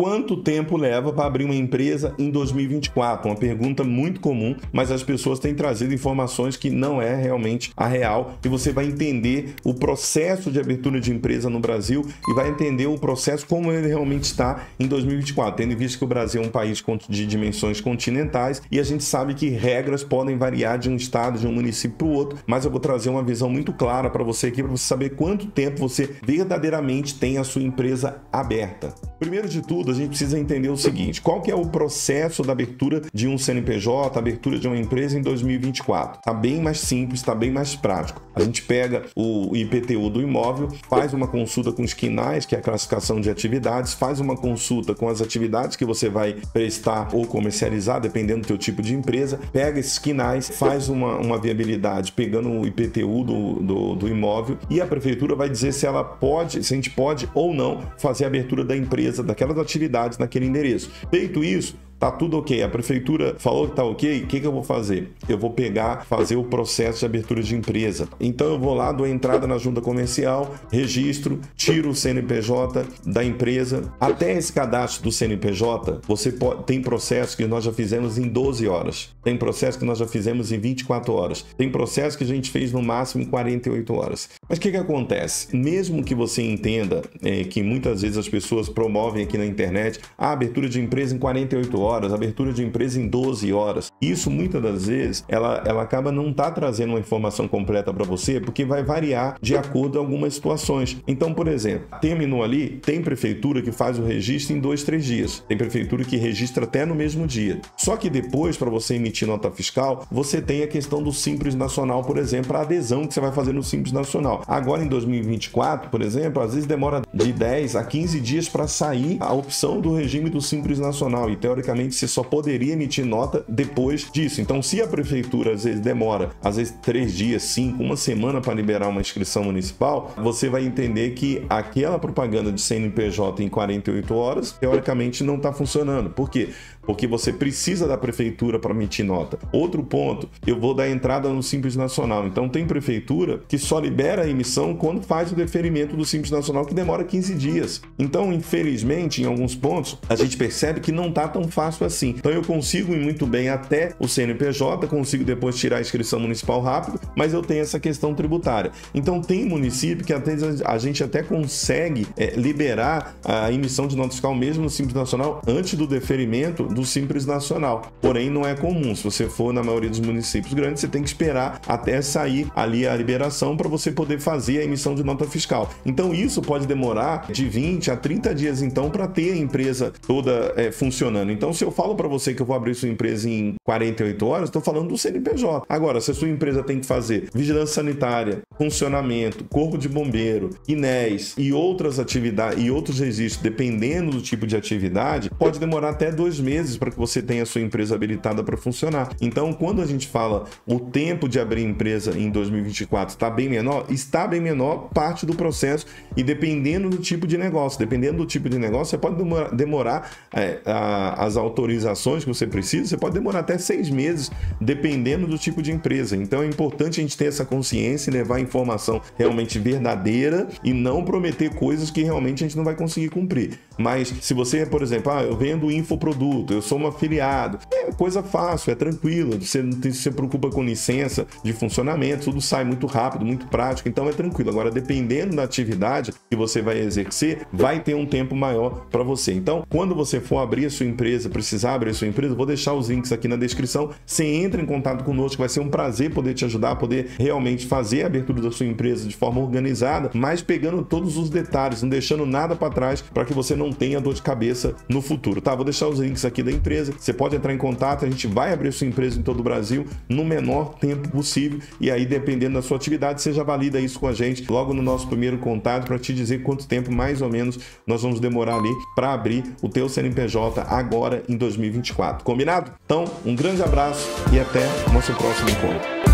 Quanto tempo leva para abrir uma empresa em 2024? Uma pergunta muito comum, mas as pessoas têm trazido informações que não é realmente a real e você vai entender o processo de abertura de empresa no Brasil e vai entender o processo como ele realmente está em 2024, tendo em vista que o Brasil é um país de dimensões continentais e a gente sabe que regras podem variar de um estado, de um município para o outro, mas eu vou trazer uma visão muito clara para você aqui para você saber quanto tempo você verdadeiramente tem a sua empresa aberta. Primeiro de tudo, a gente precisa entender o seguinte: qual que é o processo da abertura de um CNPJ, abertura de uma empresa em 2024? Está bem mais simples, está bem mais prático. A gente pega o IPTU do imóvel, faz uma consulta com os quinais, que é a classificação de atividades, faz uma consulta com as atividades que você vai prestar ou comercializar, dependendo do teu tipo de empresa, pega esses quinais, faz uma, uma viabilidade pegando o IPTU do, do, do imóvel e a prefeitura vai dizer se ela pode, se a gente pode ou não fazer a abertura da empresa, daquelas atividades naquele endereço. Feito isso, Tá tudo ok. A prefeitura falou que tá ok. O que, que eu vou fazer? Eu vou pegar, fazer o processo de abertura de empresa. Então eu vou lá, dou entrada na junta comercial, registro, tiro o CNPJ da empresa. Até esse cadastro do CNPJ, você pode, tem processo que nós já fizemos em 12 horas. Tem processo que nós já fizemos em 24 horas. Tem processo que a gente fez no máximo em 48 horas. Mas o que, que acontece? Mesmo que você entenda é, que muitas vezes as pessoas promovem aqui na internet a abertura de empresa em 48 horas horas, abertura de empresa em 12 horas. Isso muitas das vezes ela, ela acaba não tá trazendo uma informação completa para você, porque vai variar de acordo com algumas situações. Então, por exemplo, terminou ali, tem prefeitura que faz o registro em dois, três dias. Tem prefeitura que registra até no mesmo dia. Só que depois, para você emitir nota fiscal, você tem a questão do Simples Nacional, por exemplo, a adesão que você vai fazer no Simples Nacional. Agora, em 2024, por exemplo, às vezes demora de 10 a 15 dias para sair a opção do regime do Simples Nacional. E teoricamente teoricamente você só poderia emitir nota depois disso. Então, se a prefeitura às vezes demora, às vezes três dias, cinco, uma semana para liberar uma inscrição municipal, você vai entender que aquela propaganda de CNPJ em 48 horas, teoricamente, não está funcionando. Por quê? Porque você precisa da prefeitura para emitir nota. Outro ponto, eu vou dar entrada no Simples Nacional. Então, tem prefeitura que só libera a emissão quando faz o deferimento do Simples Nacional, que demora 15 dias. Então, infelizmente, em alguns pontos, a gente percebe que não está tão fácil assim. Então eu consigo ir muito bem até o CNPJ, consigo depois tirar a inscrição municipal rápido, mas eu tenho essa questão tributária. Então tem município que até a gente até consegue é, liberar a emissão de nota fiscal mesmo no Simples Nacional antes do deferimento do Simples Nacional. Porém, não é comum. Se você for na maioria dos municípios grandes, você tem que esperar até sair ali a liberação para você poder fazer a emissão de nota fiscal. Então isso pode demorar de 20 a 30 dias então para ter a empresa toda é, funcionando. Então se eu falo para você que eu vou abrir sua empresa em 48 horas, estou falando do CNPJ. Agora, se a sua empresa tem que fazer vigilância sanitária, funcionamento, corpo de bombeiro, INES e outras atividades e outros registros, dependendo do tipo de atividade, pode demorar até dois meses para que você tenha a sua empresa habilitada para funcionar. Então, quando a gente fala o tempo de abrir empresa em 2024 está bem menor, está bem menor parte do processo e dependendo do tipo de negócio, dependendo do tipo de negócio, você pode demorar, demorar é, a, as autorizações que você precisa, você pode demorar até seis meses, dependendo do tipo de empresa. Então é importante a gente ter essa consciência e levar informação realmente verdadeira e não prometer coisas que realmente a gente não vai conseguir cumprir. Mas se você, por exemplo, ah, eu vendo infoproduto, eu sou um afiliado, é coisa fácil, é tranquilo, você não se preocupa com licença de funcionamento, tudo sai muito rápido, muito prático, então é tranquilo. Agora, dependendo da atividade que você vai exercer, vai ter um tempo maior para você. Então, quando você for abrir a sua empresa, precisar abrir a sua empresa, vou deixar os links aqui na descrição. Você entra em contato conosco, vai ser um prazer poder te ajudar, poder realmente fazer a abertura da sua empresa de forma organizada, mas pegando todos os detalhes, não deixando nada para trás para que você não tenha dor de cabeça no futuro, tá? Vou deixar os links aqui da empresa. Você pode entrar em contato, a gente vai abrir sua empresa em todo o Brasil no menor tempo possível e aí dependendo da sua atividade, já valida isso com a gente logo no nosso primeiro contato para te dizer quanto tempo mais ou menos nós vamos demorar ali para abrir o teu CNPJ agora em 2024. Combinado? Então, um grande abraço e até nosso próximo encontro.